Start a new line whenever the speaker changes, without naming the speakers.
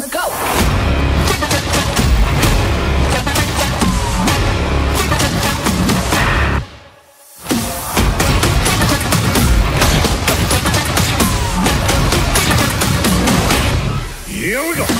Let's go.
Here we go.